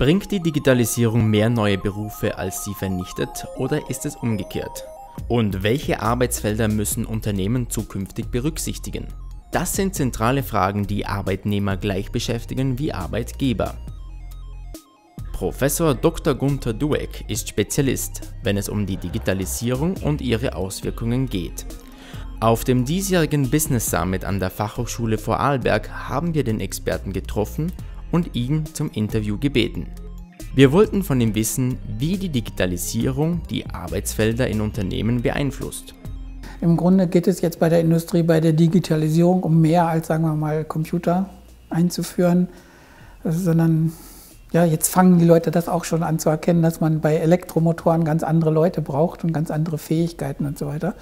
Bringt die Digitalisierung mehr neue Berufe, als sie vernichtet, oder ist es umgekehrt? Und welche Arbeitsfelder müssen Unternehmen zukünftig berücksichtigen? Das sind zentrale Fragen, die Arbeitnehmer gleich beschäftigen wie Arbeitgeber. Professor Dr. Gunther Dueck ist Spezialist, wenn es um die Digitalisierung und ihre Auswirkungen geht. Auf dem diesjährigen Business Summit an der Fachhochschule Vorarlberg haben wir den Experten getroffen und ihn zum Interview gebeten. Wir wollten von ihm wissen, wie die Digitalisierung die Arbeitsfelder in Unternehmen beeinflusst. Im Grunde geht es jetzt bei der Industrie, bei der Digitalisierung um mehr als, sagen wir mal, Computer einzuführen, sondern ja, jetzt fangen die Leute das auch schon an zu erkennen, dass man bei Elektromotoren ganz andere Leute braucht und ganz andere Fähigkeiten und so weiter.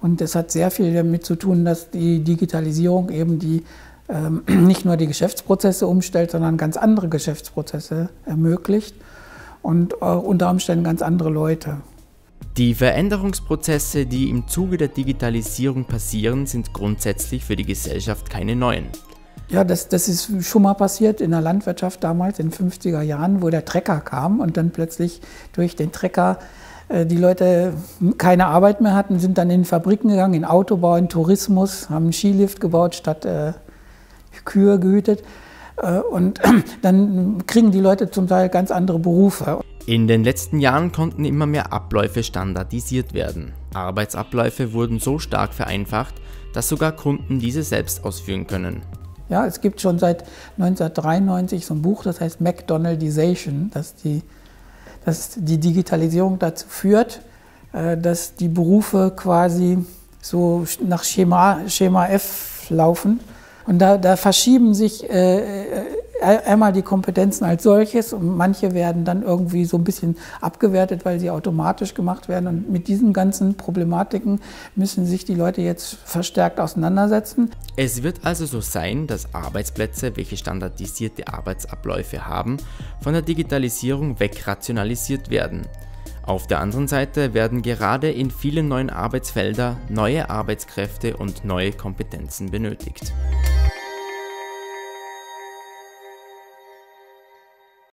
Und das hat sehr viel damit zu tun, dass die Digitalisierung eben die ähm, nicht nur die Geschäftsprozesse umstellt, sondern ganz andere Geschäftsprozesse ermöglicht und äh, unter Umständen ganz andere Leute. Die Veränderungsprozesse, die im Zuge der Digitalisierung passieren, sind grundsätzlich für die Gesellschaft keine neuen. Ja, das, das ist schon mal passiert in der Landwirtschaft damals in den 50er Jahren, wo der Trecker kam und dann plötzlich durch den Trecker äh, die Leute keine Arbeit mehr hatten, sind dann in Fabriken gegangen, in Autobau, in Tourismus, haben einen Skilift gebaut statt äh, Kühe gehütet. Äh, und dann kriegen die Leute zum Teil ganz andere Berufe. In den letzten Jahren konnten immer mehr Abläufe standardisiert werden. Arbeitsabläufe wurden so stark vereinfacht, dass sogar Kunden diese selbst ausführen können. Ja, es gibt schon seit 1993 so ein Buch, das heißt McDonaldization, dass die, dass die Digitalisierung dazu führt, äh, dass die Berufe quasi so nach Schema, Schema F laufen. Und da, da verschieben sich äh, äh einmal die Kompetenzen als solches und manche werden dann irgendwie so ein bisschen abgewertet, weil sie automatisch gemacht werden. Und mit diesen ganzen Problematiken müssen sich die Leute jetzt verstärkt auseinandersetzen. Es wird also so sein, dass Arbeitsplätze, welche standardisierte Arbeitsabläufe haben, von der Digitalisierung wegrationalisiert werden. Auf der anderen Seite werden gerade in vielen neuen Arbeitsfelder neue Arbeitskräfte und neue Kompetenzen benötigt.